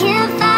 here